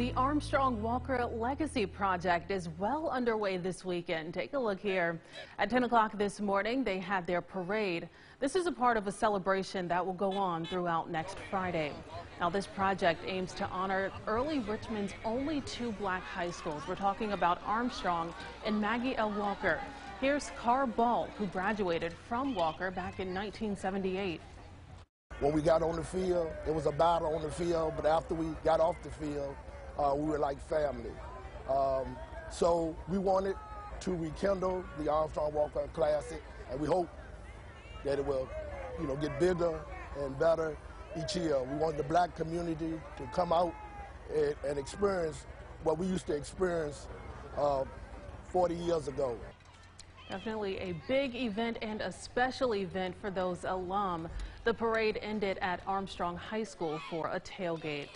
The Armstrong Walker Legacy Project is well underway this weekend. Take a look here. At 10 o'clock this morning, they had their parade. This is a part of a celebration that will go on throughout next Friday. Now, this project aims to honor early Richmond's only two black high schools. We're talking about Armstrong and Maggie L. Walker. Here's Carr Ball, who graduated from Walker back in 1978. When we got on the field, it was a battle on the field, but after we got off the field, uh, we were like family. Um, so we wanted to rekindle the Armstrong Walker Classic, and we hope that it will, you know, get bigger and better each year. We want the black community to come out and, and experience what we used to experience uh, 40 years ago. Definitely a big event and a special event for those alum. The parade ended at Armstrong High School for a tailgate.